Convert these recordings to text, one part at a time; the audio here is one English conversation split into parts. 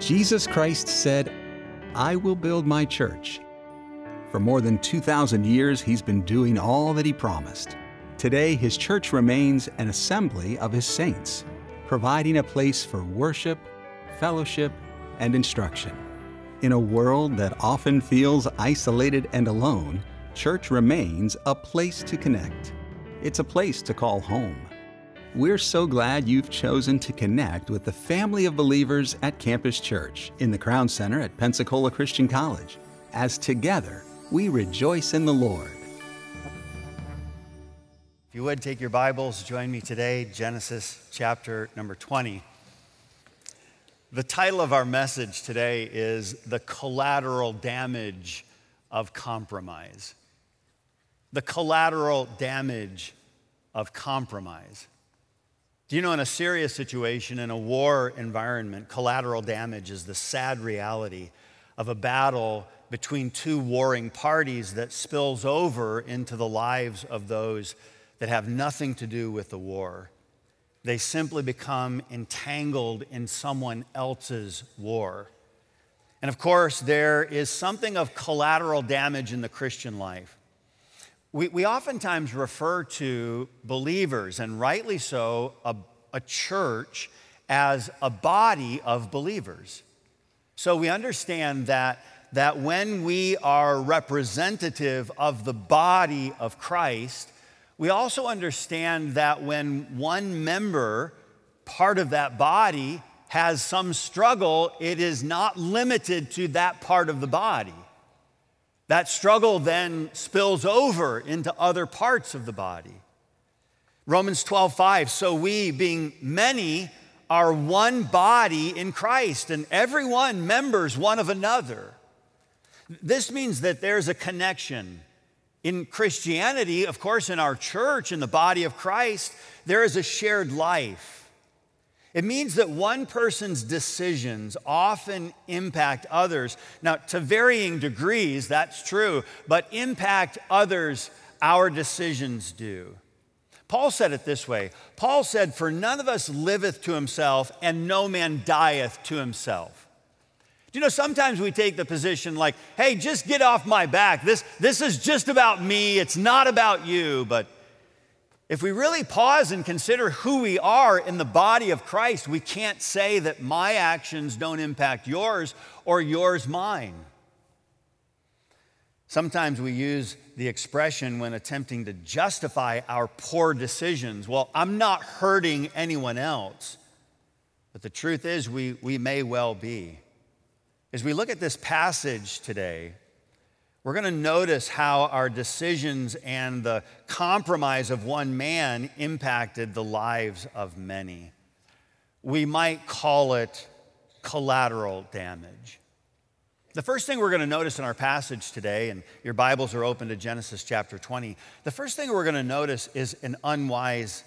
Jesus Christ said, I will build my church. For more than 2,000 years, he's been doing all that he promised. Today, his church remains an assembly of his saints, providing a place for worship, fellowship, and instruction. In a world that often feels isolated and alone, church remains a place to connect. It's a place to call home. We're so glad you've chosen to connect with the family of believers at Campus Church in the Crown Center at Pensacola Christian College, as together we rejoice in the Lord. If you would take your Bibles, join me today, Genesis chapter number 20. The title of our message today is The Collateral Damage of Compromise. The collateral damage of compromise. Do you know, in a serious situation, in a war environment, collateral damage is the sad reality of a battle between two warring parties that spills over into the lives of those that have nothing to do with the war. They simply become entangled in someone else's war. And of course, there is something of collateral damage in the Christian life. We, we oftentimes refer to believers, and rightly so, a, a church as a body of believers. So we understand that, that when we are representative of the body of Christ, we also understand that when one member, part of that body, has some struggle, it is not limited to that part of the body. That struggle then spills over into other parts of the body. Romans 12, 5. So we, being many, are one body in Christ, and everyone members one of another. This means that there's a connection. In Christianity, of course, in our church, in the body of Christ, there is a shared life. It means that one person's decisions often impact others. Now, to varying degrees, that's true, but impact others, our decisions do. Paul said it this way Paul said, For none of us liveth to himself, and no man dieth to himself. Do you know, sometimes we take the position like, hey, just get off my back. This, this is just about me, it's not about you. But if we really pause and consider who we are in the body of Christ, we can't say that my actions don't impact yours or yours mine. Sometimes we use the expression when attempting to justify our poor decisions. Well, I'm not hurting anyone else. But the truth is, we, we may well be. As we look at this passage today, we're going to notice how our decisions and the compromise of one man impacted the lives of many. We might call it collateral damage. The first thing we're going to notice in our passage today, and your Bibles are open to Genesis chapter 20, the first thing we're going to notice is an unwise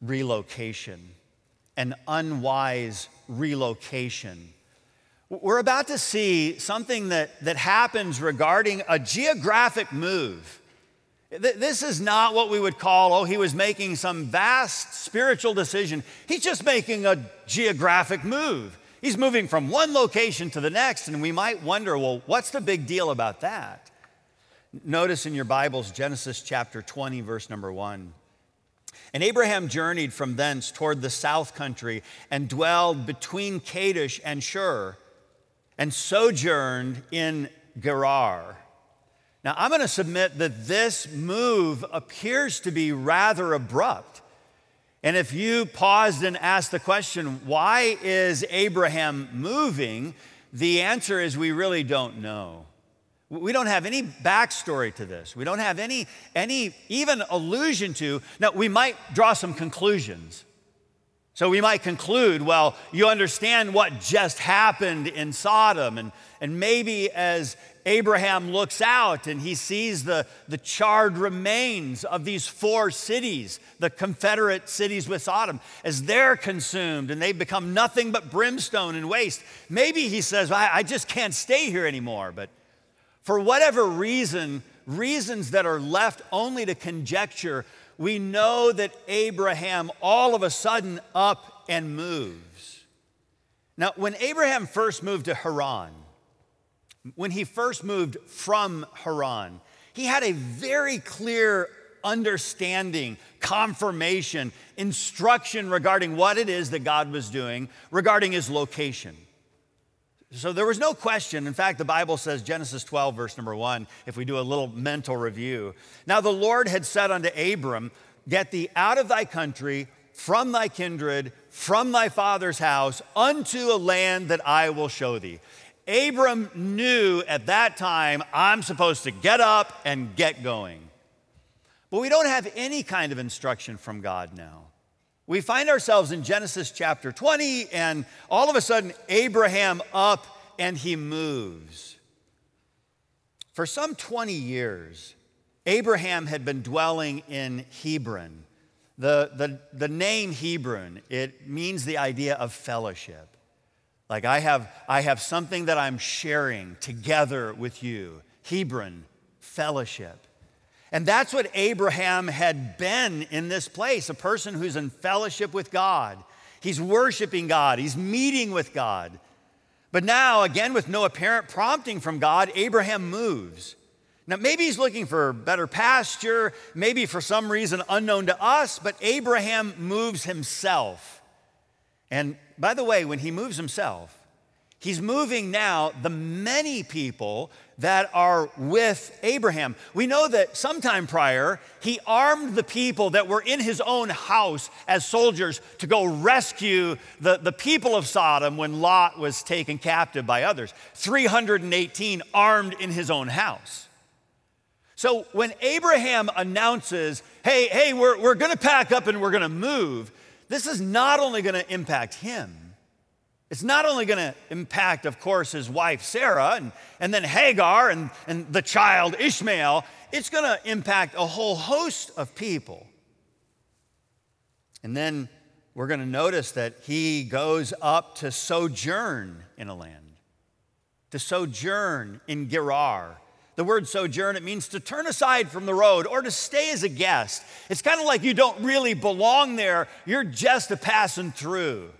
relocation. An unwise relocation. We're about to see something that, that happens regarding a geographic move. This is not what we would call, oh, he was making some vast spiritual decision. He's just making a geographic move. He's moving from one location to the next, and we might wonder, well, what's the big deal about that? Notice in your Bibles, Genesis chapter 20, verse number 1. And Abraham journeyed from thence toward the south country and dwelled between Kadesh and Shur and sojourned in Gerar. Now, I'm going to submit that this move appears to be rather abrupt. And if you paused and asked the question, why is Abraham moving? The answer is we really don't know. We don't have any backstory to this. We don't have any, any even allusion to. Now, we might draw some conclusions. So we might conclude, well, you understand what just happened in Sodom. And, and maybe as Abraham looks out and he sees the, the charred remains of these four cities, the Confederate cities with Sodom, as they're consumed and they become nothing but brimstone and waste, maybe he says, I, I just can't stay here anymore. But for whatever reason, reasons that are left only to conjecture, we know that Abraham all of a sudden up and moves. Now, when Abraham first moved to Haran, when he first moved from Haran, he had a very clear understanding, confirmation, instruction regarding what it is that God was doing, regarding his location. So there was no question. In fact, the Bible says, Genesis 12, verse number one, if we do a little mental review. Now the Lord had said unto Abram, Get thee out of thy country, from thy kindred, from thy father's house, unto a land that I will show thee. Abram knew at that time, I'm supposed to get up and get going. But we don't have any kind of instruction from God now. We find ourselves in Genesis chapter 20, and all of a sudden, Abraham up and he moves. For some 20 years, Abraham had been dwelling in Hebron. The, the, the name Hebron, it means the idea of fellowship. Like I have, I have something that I'm sharing together with you. Hebron, fellowship. And that's what Abraham had been in this place a person who's in fellowship with God. He's worshiping God, he's meeting with God. But now, again, with no apparent prompting from God, Abraham moves. Now, maybe he's looking for better pasture, maybe for some reason unknown to us, but Abraham moves himself. And by the way, when he moves himself, he's moving now the many people that are with Abraham. We know that sometime prior, he armed the people that were in his own house as soldiers to go rescue the, the people of Sodom when Lot was taken captive by others. 318 armed in his own house. So when Abraham announces, hey, hey, we're, we're gonna pack up and we're gonna move, this is not only gonna impact him, it's not only going to impact, of course, his wife Sarah and, and then Hagar and, and the child Ishmael, it's going to impact a whole host of people. And then we're going to notice that he goes up to sojourn in a land, to sojourn in Gerar. The word sojourn, it means to turn aside from the road or to stay as a guest. It's kind of like you don't really belong there, you're just a passing through.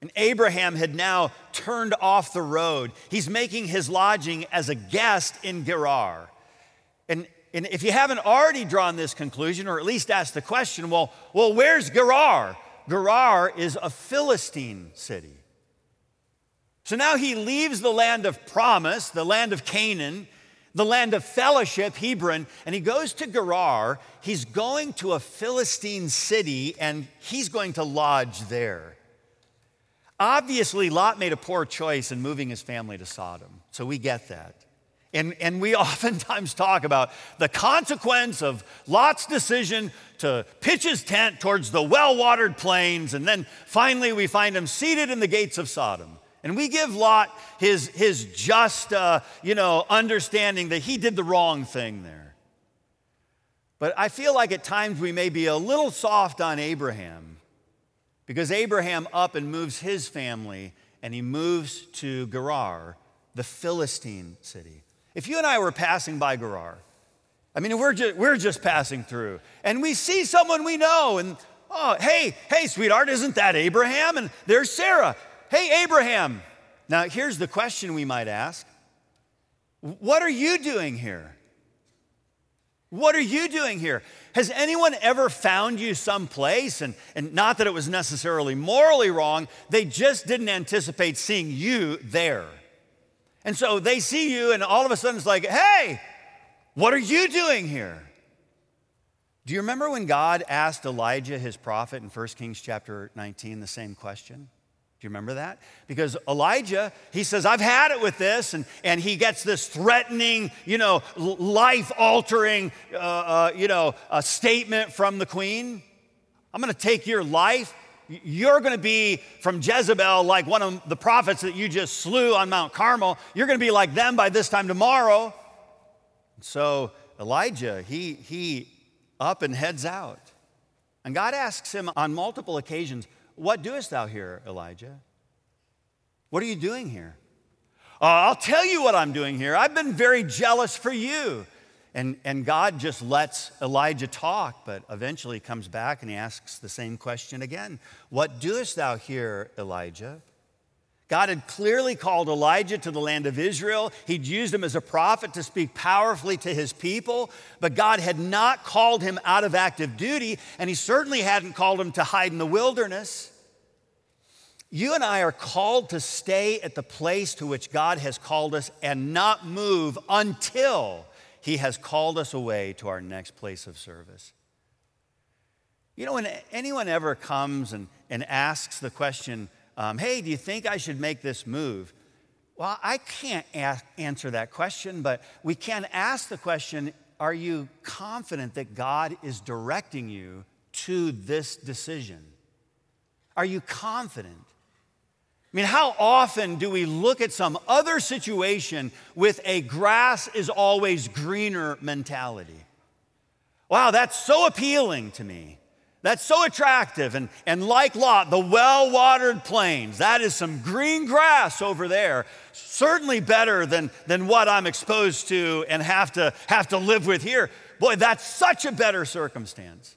And Abraham had now turned off the road. He's making his lodging as a guest in Gerar. And, and if you haven't already drawn this conclusion, or at least asked the question, well, well, where's Gerar? Gerar is a Philistine city. So now he leaves the land of promise, the land of Canaan, the land of fellowship, Hebron, and he goes to Gerar. He's going to a Philistine city and he's going to lodge there. Obviously, Lot made a poor choice in moving his family to Sodom, so we get that. And, and we oftentimes talk about the consequence of Lot's decision to pitch his tent towards the well watered plains, and then finally we find him seated in the gates of Sodom. And we give Lot his, his just, uh, you know, understanding that he did the wrong thing there. But I feel like at times we may be a little soft on Abraham because Abraham up and moves his family and he moves to Gerar, the Philistine city. If you and I were passing by Gerar, I mean, we're just, we're just passing through and we see someone we know and, oh, hey, hey, sweetheart, isn't that Abraham? And there's Sarah. Hey, Abraham. Now, here's the question we might ask What are you doing here? What are you doing here? Has anyone ever found you someplace, and, and not that it was necessarily morally wrong, they just didn't anticipate seeing you there? And so they see you, and all of a sudden it's like, hey, what are you doing here? Do you remember when God asked Elijah, his prophet, in 1 Kings chapter 19, the same question? Do you remember that? Because Elijah, he says, I've had it with this, and, and he gets this threatening, you know, life altering, uh, uh, you know, a statement from the queen. I'm going to take your life. You're going to be from Jezebel like one of the prophets that you just slew on Mount Carmel. You're going to be like them by this time tomorrow. So Elijah, he, he up and heads out. And God asks him on multiple occasions, what doest thou here, Elijah? What are you doing here? Uh, I'll tell you what I'm doing here. I've been very jealous for you. And, and God just lets Elijah talk, but eventually comes back and he asks the same question again What doest thou here, Elijah? God had clearly called Elijah to the land of Israel. He'd used him as a prophet to speak powerfully to his people, but God had not called him out of active duty, and he certainly hadn't called him to hide in the wilderness. You and I are called to stay at the place to which God has called us and not move until he has called us away to our next place of service. You know, when anyone ever comes and, and asks the question, um, hey, do you think I should make this move? Well, I can't answer that question, but we can ask the question Are you confident that God is directing you to this decision? Are you confident? I mean, how often do we look at some other situation with a grass is always greener mentality? Wow, that's so appealing to me. That's so attractive. And, and like Lot, the well watered plains, that is some green grass over there. Certainly better than, than what I'm exposed to and have to, have to live with here. Boy, that's such a better circumstance.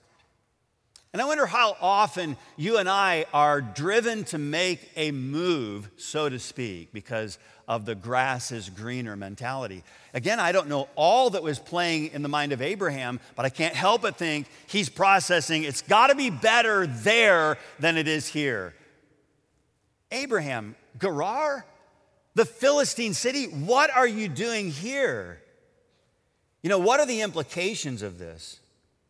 And I wonder how often you and I are driven to make a move, so to speak, because of the grass is greener mentality. Again, I don't know all that was playing in the mind of Abraham, but I can't help but think he's processing it's got to be better there than it is here. Abraham, Gerar, the Philistine city, what are you doing here? You know, what are the implications of this?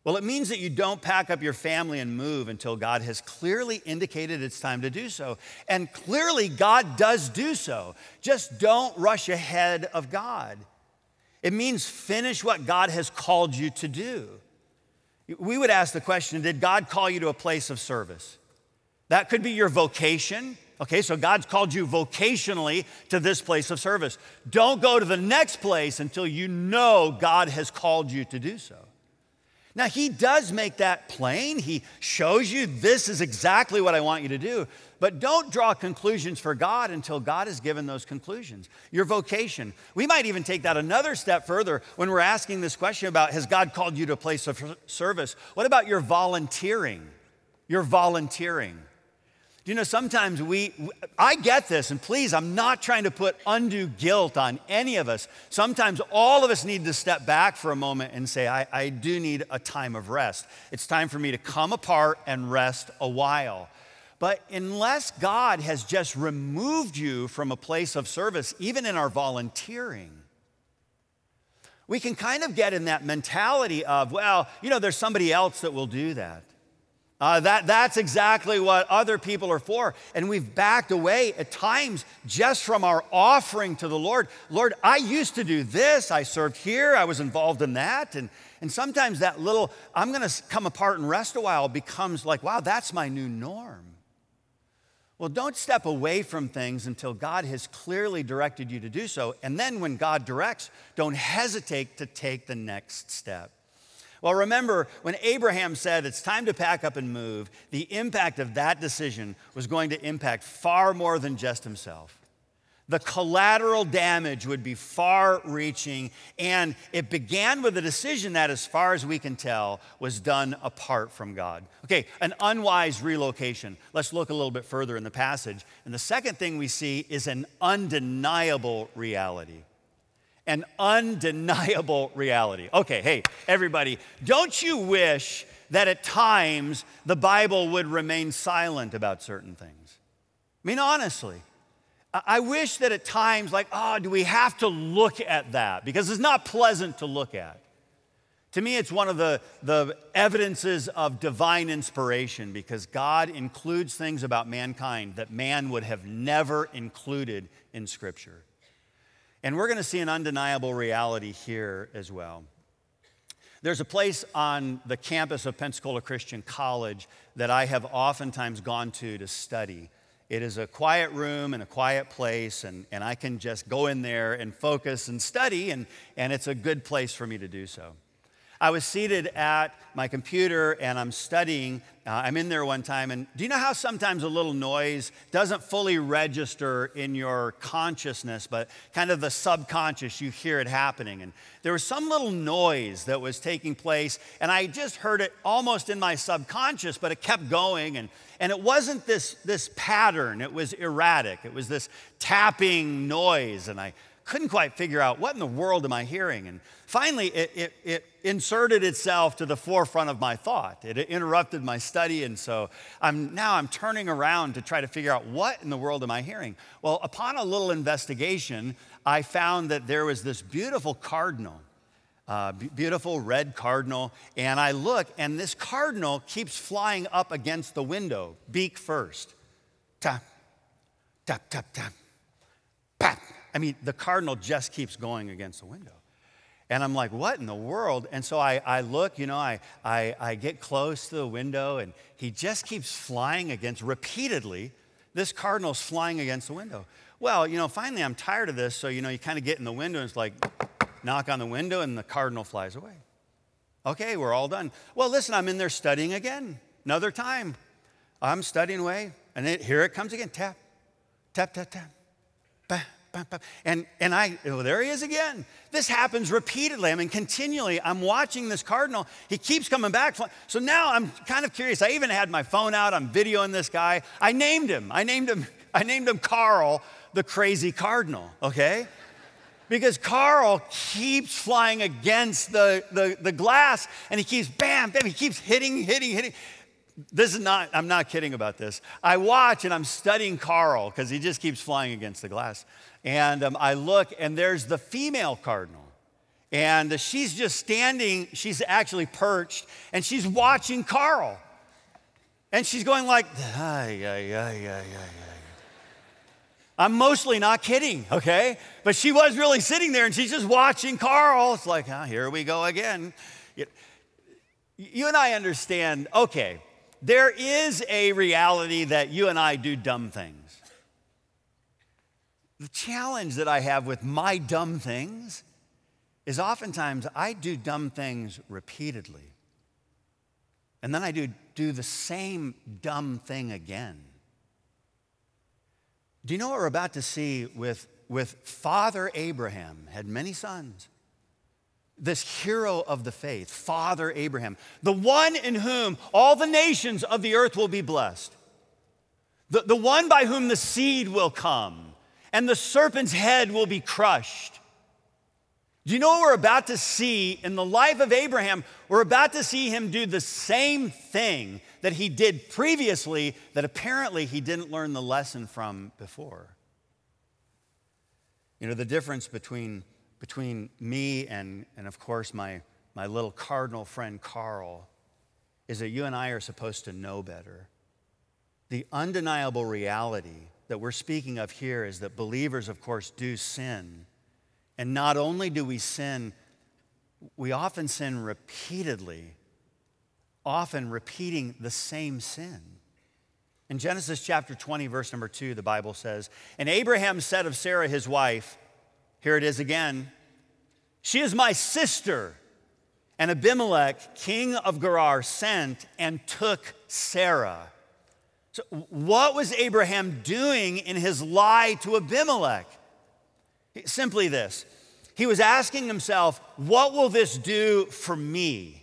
Well, it means that you don't pack up your family and move until God has clearly indicated it's time to do so. And clearly, God does do so. Just don't rush ahead of God. It means finish what God has called you to do. We would ask the question Did God call you to a place of service? That could be your vocation. Okay, so God's called you vocationally to this place of service. Don't go to the next place until you know God has called you to do so. Now, he does make that plain. He shows you this is exactly what I want you to do. But don't draw conclusions for God until God has given those conclusions. Your vocation. We might even take that another step further when we're asking this question about has God called you to a place of service? What about your volunteering? Your volunteering. You know, sometimes we, I get this, and please, I'm not trying to put undue guilt on any of us. Sometimes all of us need to step back for a moment and say, I, I do need a time of rest. It's time for me to come apart and rest a while. But unless God has just removed you from a place of service, even in our volunteering, we can kind of get in that mentality of, well, you know, there's somebody else that will do that. Uh, that, that's exactly what other people are for. And we've backed away at times just from our offering to the Lord. Lord, I used to do this. I served here. I was involved in that. And, and sometimes that little, I'm going to come apart and rest a while becomes like, wow, that's my new norm. Well, don't step away from things until God has clearly directed you to do so. And then when God directs, don't hesitate to take the next step. Well, remember when Abraham said it's time to pack up and move, the impact of that decision was going to impact far more than just himself. The collateral damage would be far reaching, and it began with a decision that, as far as we can tell, was done apart from God. Okay, an unwise relocation. Let's look a little bit further in the passage. And the second thing we see is an undeniable reality an undeniable reality. Okay, hey, everybody, don't you wish that at times the Bible would remain silent about certain things? I mean, honestly. I wish that at times, like, oh, do we have to look at that? Because it's not pleasant to look at. To me, it's one of the, the evidences of divine inspiration because God includes things about mankind that man would have never included in Scripture. And we're going to see an undeniable reality here as well. There's a place on the campus of Pensacola Christian College that I have oftentimes gone to to study. It is a quiet room and a quiet place, and, and I can just go in there and focus and study, and, and it's a good place for me to do so. I was seated at my computer and I'm studying. Uh, I'm in there one time, and do you know how sometimes a little noise doesn't fully register in your consciousness, but kind of the subconscious, you hear it happening? And there was some little noise that was taking place, and I just heard it almost in my subconscious, but it kept going. And, and it wasn't this, this pattern, it was erratic. It was this tapping noise, and I couldn't quite figure out what in the world am I hearing. And finally, it, it, it, inserted itself to the forefront of my thought. It interrupted my study, and so I'm, now I'm turning around to try to figure out what in the world am I hearing. Well, upon a little investigation, I found that there was this beautiful cardinal. Uh, beautiful red cardinal, and I look, and this cardinal keeps flying up against the window, beak first. Tap, tap, tap, tap, pap. I mean, the cardinal just keeps going against the window. And I'm like, what in the world? And so I, I look, you know, I, I, I get close to the window, and he just keeps flying against, repeatedly, this cardinal's flying against the window. Well, you know, finally I'm tired of this, so, you know, you kind of get in the window, and it's like, knock on the window, and the cardinal flies away. Okay, we're all done. Well, listen, I'm in there studying again, another time. I'm studying away, and it, here it comes again tap, tap, tap, tap, bah and, and I, oh, there he is again. This happens repeatedly. I mean, continually. I'm watching this cardinal. He keeps coming back. So now I'm kind of curious. I even had my phone out. I'm videoing this guy. I named him. I named him, I named him Carl, the crazy cardinal, okay? Because Carl keeps flying against the, the, the glass and he keeps bam, bam, he keeps hitting, hitting, hitting this is not, I'm not kidding about this. I watch and I'm studying Carl because he just keeps flying against the glass. And um, I look, and there's the female cardinal. And she's just standing, she's actually perched, and she's watching Carl. And she's going like, ay, ay, ay, ay, ay. I'm mostly not kidding, okay? But she was really sitting there and she's just watching Carl. It's like, oh, here we go again. You and I understand, okay, there is a reality that you and I do dumb things. The challenge that I have with my dumb things is oftentimes I do dumb things repeatedly. And then I do, do the same dumb thing again. Do you know what we're about to see with, with Father Abraham? Had many sons. This hero of the faith, Father Abraham, the one in whom all the nations of the earth will be blessed, the, the one by whom the seed will come and the serpent's head will be crushed. Do you know what we're about to see in the life of Abraham? We're about to see him do the same thing that he did previously that apparently he didn't learn the lesson from before. You know, the difference between, between me and, and, of course, my, my little cardinal friend Carl is that you and I are supposed to know better. The undeniable reality that we're speaking of here is that believers, of course, do sin. And not only do we sin, we often sin repeatedly, often repeating the same sin. In Genesis chapter 20, verse number 2, the Bible says, And Abraham said of Sarah, his wife, here it is again, She is my sister. And Abimelech, king of Gerar, sent and took Sarah. So, what was Abraham doing in his lie to Abimelech? Simply this he was asking himself, What will this do for me?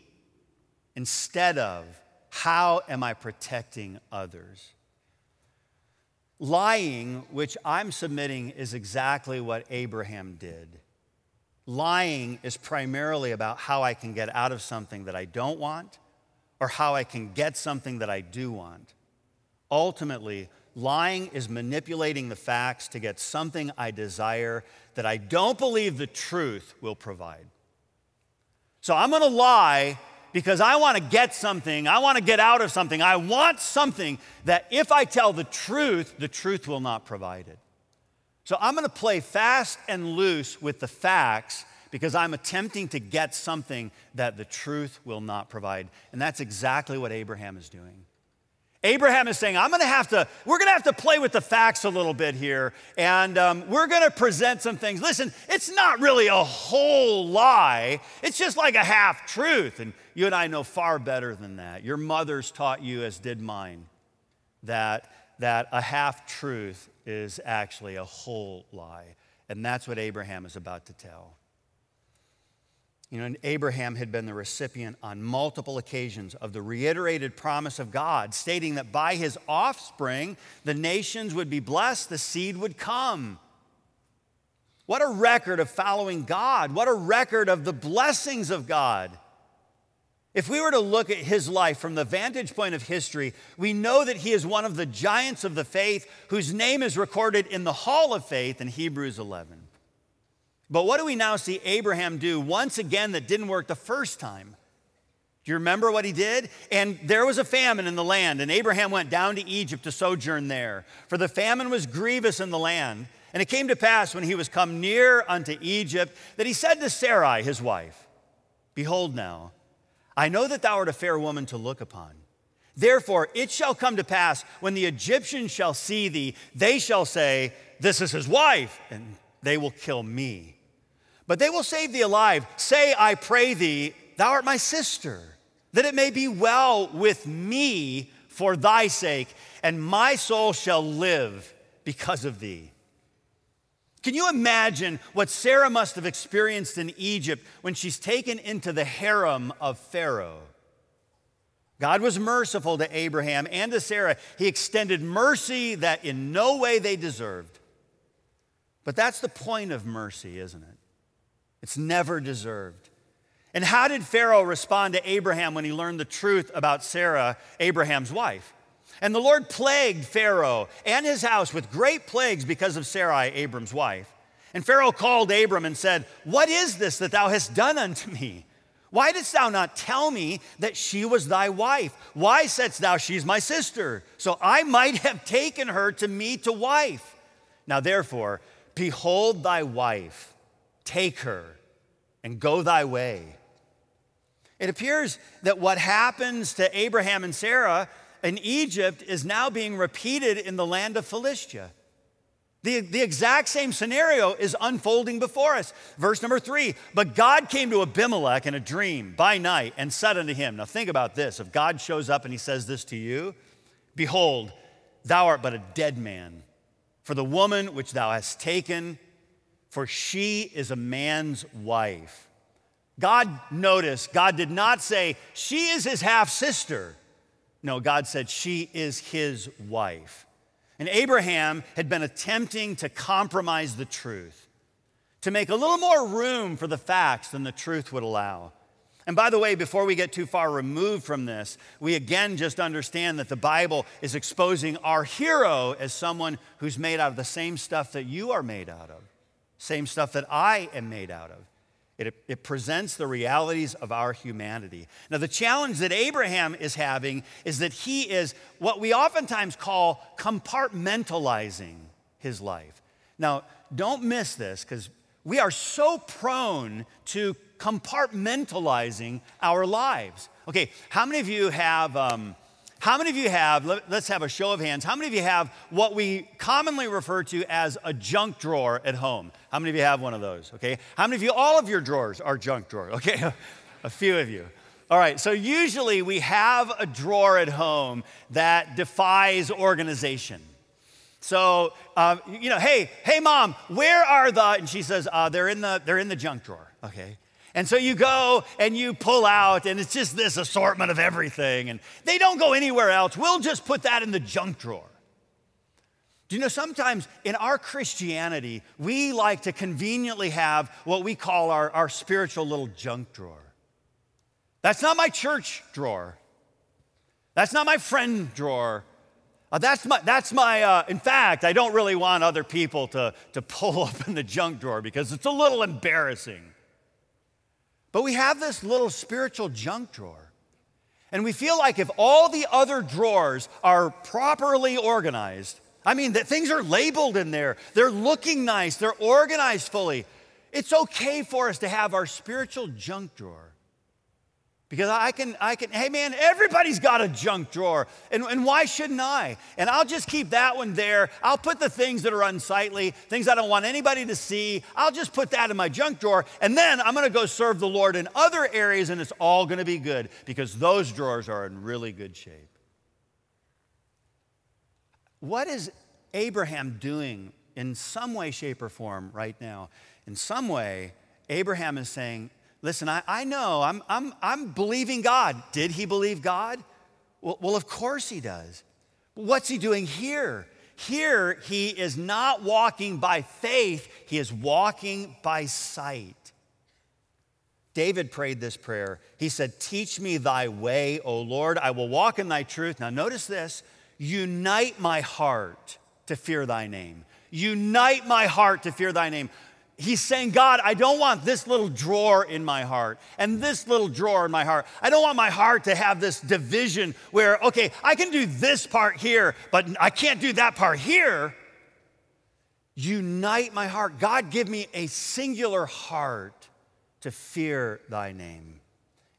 instead of, How am I protecting others? Lying, which I'm submitting, is exactly what Abraham did. Lying is primarily about how I can get out of something that I don't want or how I can get something that I do want. Ultimately, lying is manipulating the facts to get something I desire that I don't believe the truth will provide. So I'm gonna lie because I wanna get something, I wanna get out of something, I want something that if I tell the truth, the truth will not provide it. So I'm gonna play fast and loose with the facts because I'm attempting to get something that the truth will not provide. And that's exactly what Abraham is doing. Abraham is saying, I'm going to have to, we're going to have to play with the facts a little bit here, and um, we're going to present some things. Listen, it's not really a whole lie, it's just like a half truth. And you and I know far better than that. Your mothers taught you, as did mine, that, that a half truth is actually a whole lie. And that's what Abraham is about to tell. You know, Abraham had been the recipient on multiple occasions of the reiterated promise of God, stating that by his offspring, the nations would be blessed, the seed would come. What a record of following God. What a record of the blessings of God. If we were to look at his life from the vantage point of history, we know that he is one of the giants of the faith whose name is recorded in the Hall of Faith in Hebrews 11. But what do we now see Abraham do once again that didn't work the first time? Do you remember what he did? And there was a famine in the land, and Abraham went down to Egypt to sojourn there. For the famine was grievous in the land. And it came to pass when he was come near unto Egypt that he said to Sarai, his wife, Behold now, I know that thou art a fair woman to look upon. Therefore, it shall come to pass when the Egyptians shall see thee, they shall say, This is his wife, and they will kill me but they will save thee alive. Say, I pray thee, thou art my sister, that it may be well with me for thy sake, and my soul shall live because of thee. Can you imagine what Sarah must have experienced in Egypt when she's taken into the harem of Pharaoh? God was merciful to Abraham and to Sarah. He extended mercy that in no way they deserved. But that's the point of mercy, isn't it? It's never deserved. And how did Pharaoh respond to Abraham when he learned the truth about Sarah, Abraham's wife? And the Lord plagued Pharaoh and his house with great plagues because of Sarai, Abram's wife. And Pharaoh called Abram and said, What is this that thou hast done unto me? Why didst thou not tell me that she was thy wife? Why saidst thou, She's my sister? So I might have taken her to me to wife. Now therefore, behold thy wife Take her and go thy way. It appears that what happens to Abraham and Sarah in Egypt is now being repeated in the land of Philistia. The, the exact same scenario is unfolding before us. Verse number three But God came to Abimelech in a dream by night and said unto him, Now think about this. If God shows up and he says this to you, Behold, thou art but a dead man. For the woman which thou hast taken for she is a man's wife. God noticed, God did not say, she is his half sister. No, God said, she is his wife. And Abraham had been attempting to compromise the truth, to make a little more room for the facts than the truth would allow. And by the way, before we get too far removed from this, we again just understand that the Bible is exposing our hero as someone who's made out of the same stuff that you are made out of same stuff that I am made out of. It, it, presents the realities of our humanity. Now, the challenge that Abraham is having is that he is what we oftentimes call compartmentalizing his life. Now, don't miss this because we are so prone to compartmentalizing our lives. Okay, how many of you have um, how many of you have, let, us have a show of hands, how many of you have what we commonly refer to as a junk drawer at home? How many of you have one of those? Okay. How many of you, all of your drawers are junk drawer? Okay. a few of you. All right, so usually we have a drawer at home that defies organization. So, uh, you know, hey, hey, mom, where are the? And she says, uh, they're in the they're in the junk drawer. Okay, and so you go and you pull out, and it's just this assortment of everything, and they don't go anywhere else. We'll just put that in the junk drawer. Do you know sometimes in our Christianity, we like to conveniently have what we call our, our spiritual little junk drawer? That's not my church drawer. That's not my friend drawer. Uh, that's my, that's my uh, in fact, I don't really want other people to, to pull up in the junk drawer because it's a little embarrassing. But we have this little spiritual junk drawer. And we feel like if all the other drawers are properly organized, I mean, that things are labeled in there, they're looking nice, they're organized fully, it's okay for us to have our spiritual junk drawer. Because I can, I can, hey man, everybody's got a junk drawer. And, and why shouldn't I? And I'll just keep that one there. I'll put the things that are unsightly, things I don't want anybody to see, I'll just put that in my junk drawer. And then I'm gonna go serve the Lord in other areas and it's all gonna be good because those drawers are in really good shape. What is Abraham doing in some way, shape, or form right now? In some way, Abraham is saying, Listen, I, I know, I'm, I'm, I'm believing God. Did he believe God? Well, well, of course he does. What's he doing here? Here, he is not walking by faith, he is walking by sight. David prayed this prayer. He said, Teach me thy way, O Lord. I will walk in thy truth. Now, notice this unite my heart to fear thy name. Unite my heart to fear thy name he's saying, God, I don't want this little drawer in my heart and this little drawer in my heart. I don't want my heart to have this division where, okay, I can do this part here, but I can't do that part here. Unite my heart. God, give me a singular heart to fear thy name.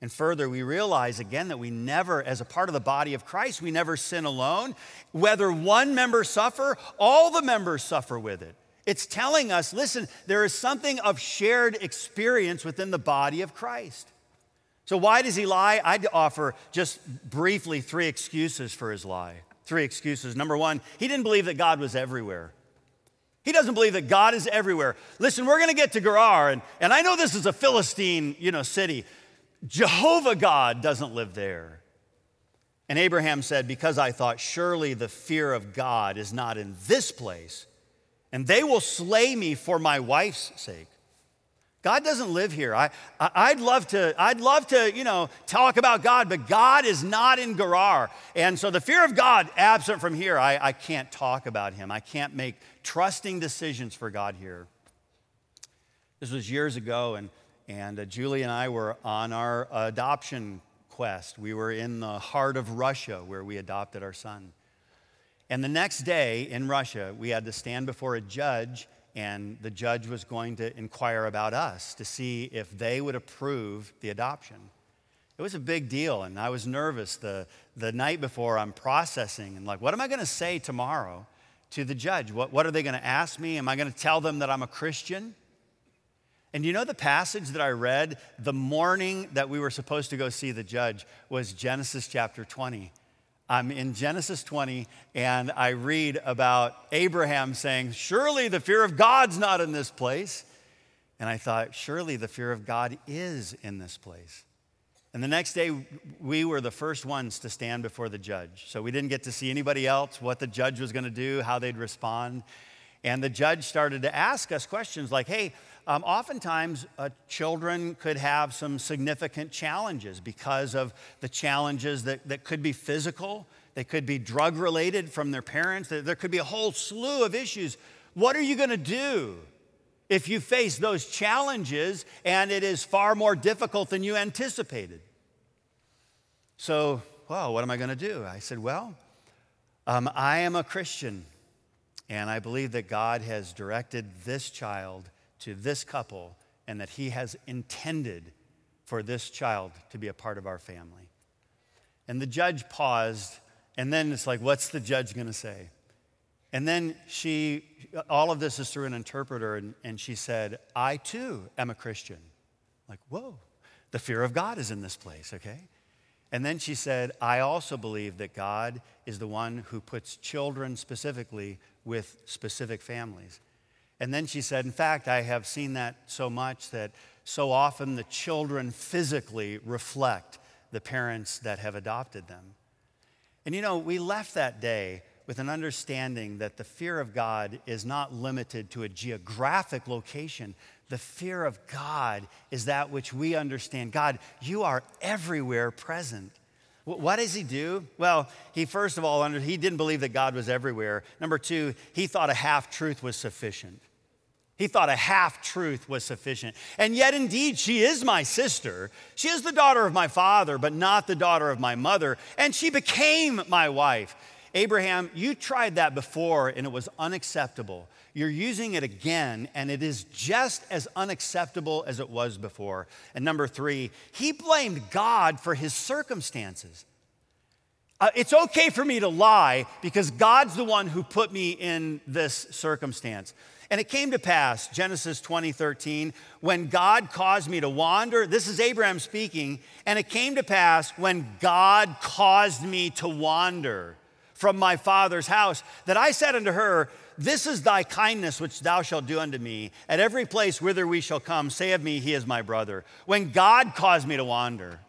And further, we realize again that we never, as a part of the body of Christ, we never sin alone. Whether one member suffer, all the members suffer with it. It's telling us listen, there is something of shared experience within the body of Christ. So, why does he lie? I'd offer just briefly three excuses for his lie. Three excuses. Number one, he didn't believe that God was everywhere. He doesn't believe that God is everywhere. Listen, we're going to get to Gerar, and, and I know this is a Philistine you know, city. Jehovah God doesn't live there. And Abraham said, Because I thought, surely the fear of God is not in this place, and they will slay me for my wife's sake. God doesn't live here. I, I, would love to, I'd love to, you know, talk about God, but God is not in Gerar. And so the fear of God, absent from here, I, I can't talk about him. I can't make trusting decisions for God here. This was years ago, and, and uh, Julie and I were on our adoption quest. We were in the heart of Russia where we adopted our son. And the next day in Russia, we had to stand before a judge, and the judge was going to inquire about us to see if they would approve the adoption. It was a big deal, and I was nervous the, the night before. I'm processing and like, what am I going to say tomorrow to the judge? What, what are they going to ask me? Am I going to tell them that I'm a Christian? And you know the passage that I read the morning that we were supposed to go see the judge was Genesis chapter 20. I'm in Genesis 20 and I read about Abraham saying, Surely the fear of God's not in this place. And I thought, Surely the fear of God is in this place. And the next day, we were the first ones to stand before the judge. So we didn't get to see anybody else, what the judge was going to do, how they'd respond. And the judge started to ask us questions like, Hey, um, oftentimes uh, children could have some significant challenges because of the challenges that, that could be physical, they could be drug related from their parents, there could be a whole slew of issues. What are you going to do if you face those challenges and it is far more difficult than you anticipated? So, well, what am I going to do? I said, well, um, I am a Christian, and I believe that God has directed this child to this couple and that He has intended for this child to be a part of our family. And the judge paused, and then it's like, what's the judge going to say? And then she, all of this is through an interpreter, and, and she said, I too am a Christian. Like, whoa, the fear of God is in this place, okay? And then she said, I also believe that God is the one who puts children specifically with specific families. And then she said, In fact, I have seen that so much that so often the children physically reflect the parents that have adopted them. And you know, we left that day with an understanding that the fear of God is not limited to a geographic location. The fear of God is that which we understand. God, you are everywhere present. What does he do? Well, he first of all, he didn't believe that God was everywhere. Number two, he thought a half truth was sufficient. He thought a half truth was sufficient. And yet, indeed, she is my sister. She is the daughter of my father, but not the daughter of my mother. And she became my wife. Abraham, you tried that before and it was unacceptable. You're using it again and it is just as unacceptable as it was before. And number three, he blamed God for his circumstances. Uh, it's okay for me to lie because God's the one who put me in this circumstance. And it came to pass, Genesis 20, 13, when God caused me to wander. This is Abraham speaking. And it came to pass when God caused me to wander from my father's house that I said unto her, This is thy kindness which thou shalt do unto me. At every place whither we shall come, say of me, He is my brother. When God caused me to wander.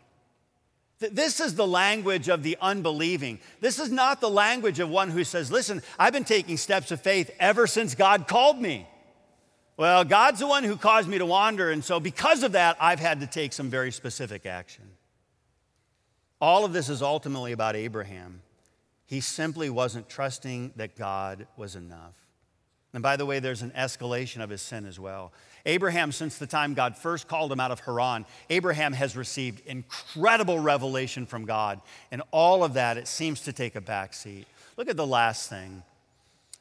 This is the language of the unbelieving. This is not the language of one who says, Listen, I've been taking steps of faith ever since God called me. Well, God's the one who caused me to wander, and so because of that, I've had to take some very specific action. All of this is ultimately about Abraham. He simply wasn't trusting that God was enough. And by the way, there's an escalation of his sin as well. Abraham, since the time God first called him out of Haran, Abraham has received incredible revelation from God. And all of that, it seems to take a back seat. Look at the last thing.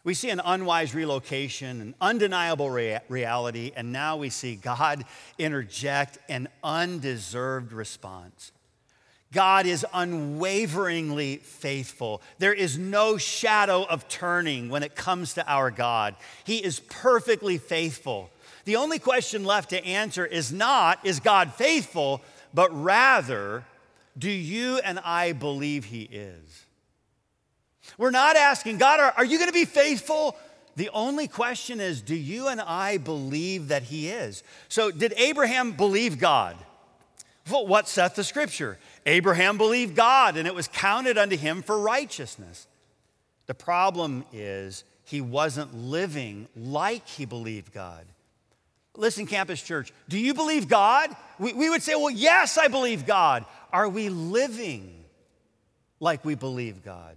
We see an unwise relocation, an undeniable rea- reality, and now we see God interject an undeserved response. God is unwaveringly faithful. There is no shadow of turning when it comes to our God. He is perfectly faithful. The only question left to answer is not, is God faithful, but rather, do you and I believe He is? We're not asking, God, are, are you going to be faithful? The only question is, do you and I believe that He is? So, did Abraham believe God? What saith the scripture? Abraham believed God, and it was counted unto him for righteousness. The problem is, he wasn't living like he believed God. Listen, Campus Church, do you believe God? We, we would say, well, yes, I believe God. Are we living like we believe God?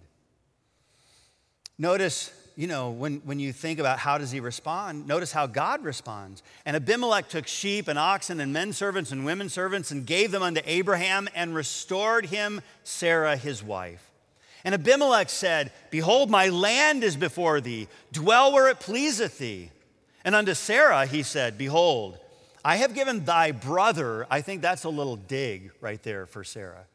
Notice, you know, when, when you think about how does he respond, notice how God responds. And Abimelech took sheep and oxen and men servants and women servants and gave them unto Abraham and restored him Sarah his wife. And Abimelech said, Behold, my land is before thee, dwell where it pleaseth thee. And unto Sarah he said, Behold, I have given thy brother, I think that's a little dig right there for Sarah.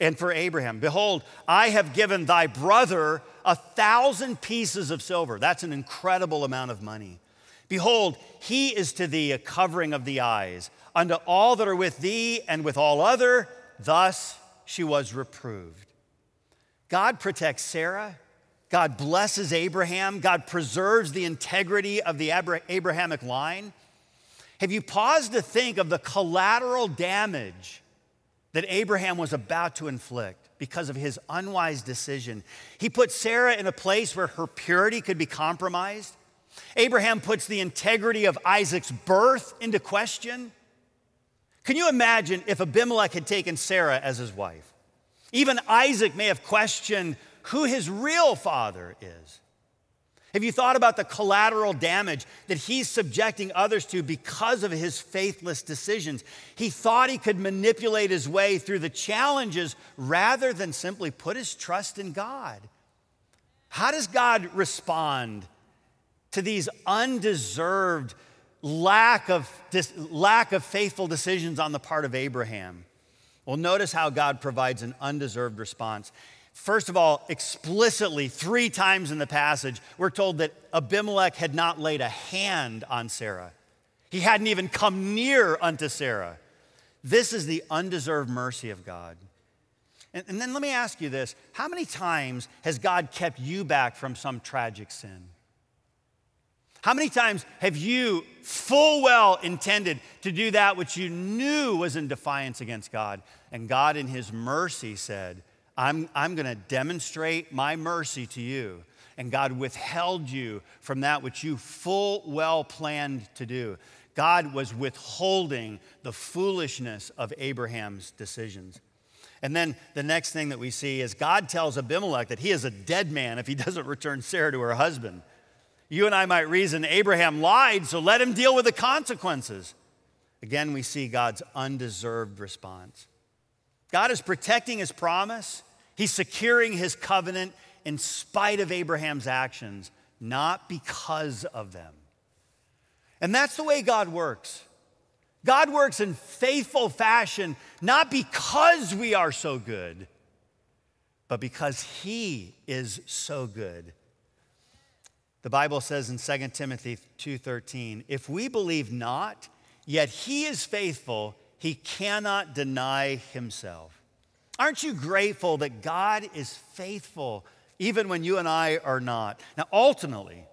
And for Abraham, behold, I have given thy brother a thousand pieces of silver. That's an incredible amount of money. Behold, he is to thee a covering of the eyes. Unto all that are with thee and with all other, thus she was reproved. God protects Sarah. God blesses Abraham. God preserves the integrity of the Abrahamic line. Have you paused to think of the collateral damage that Abraham was about to inflict because of his unwise decision? He put Sarah in a place where her purity could be compromised. Abraham puts the integrity of Isaac's birth into question. Can you imagine if Abimelech had taken Sarah as his wife? Even Isaac may have questioned who his real father is. Have you thought about the collateral damage that he's subjecting others to because of his faithless decisions? He thought he could manipulate his way through the challenges rather than simply put his trust in God. How does God respond to these undeserved lack of, lack of faithful decisions on the part of Abraham? Well, notice how God provides an undeserved response. First of all, explicitly, three times in the passage, we're told that Abimelech had not laid a hand on Sarah. He hadn't even come near unto Sarah. This is the undeserved mercy of God. And, and, then let me ask you this How many times has God kept you back from some tragic sin? How many times have you full well intended to do that which you knew was in defiance against God? And God, in His mercy, said, I'm, I'm going to demonstrate my mercy to you. And God withheld you from that which you full well planned to do. God was withholding the foolishness of Abraham's decisions. And then the next thing that we see is God tells Abimelech that he is a dead man if he doesn't return Sarah to her husband. You and I might reason Abraham lied, so let him deal with the consequences. Again, we see God's undeserved response. God is protecting his promise, he's securing his covenant, in spite of Abraham's actions, not because of them. And that's the way God works. God works in faithful fashion, not because we are so good, but because He is so good. The Bible says in 2 Timothy 2:13, if we believe not, yet he is faithful, he cannot deny himself. Aren't you grateful that God is faithful even when you and I are not? Now ultimately,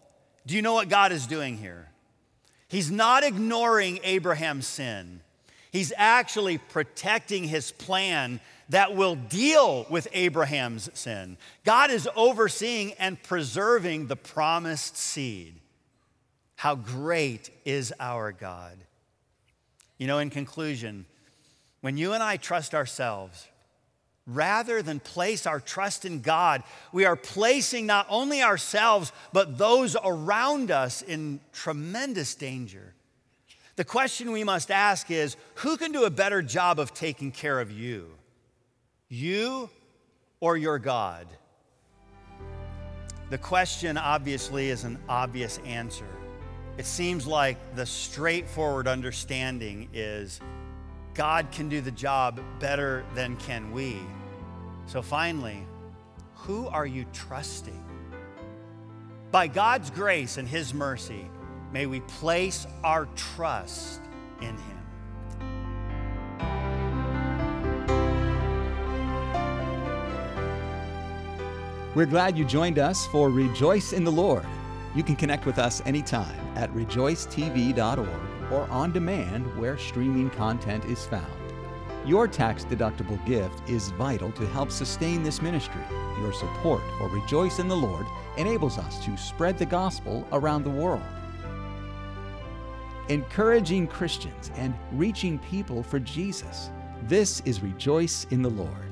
do you know what God is doing here? He's not ignoring Abraham's sin. He's actually protecting his plan that will deal with Abraham's sin. God is overseeing and preserving the promised seed. How great is our God! You know, in conclusion, when you and I trust ourselves, rather than place our trust in God, we are placing not only ourselves, but those around us in tremendous danger. The question we must ask is who can do a better job of taking care of you? You or your God? The question obviously is an obvious answer. It seems like the straightforward understanding is God can do the job better than can we. So finally, who are you trusting? By God's grace and His mercy, may we place our trust in Him. We're glad you joined us for Rejoice in the Lord. You can connect with us anytime at rejoicetv.org or on demand where streaming content is found. Your tax deductible gift is vital to help sustain this ministry. Your support for Rejoice in the Lord enables us to spread the gospel around the world. Encouraging Christians and reaching people for Jesus. This is Rejoice in the Lord.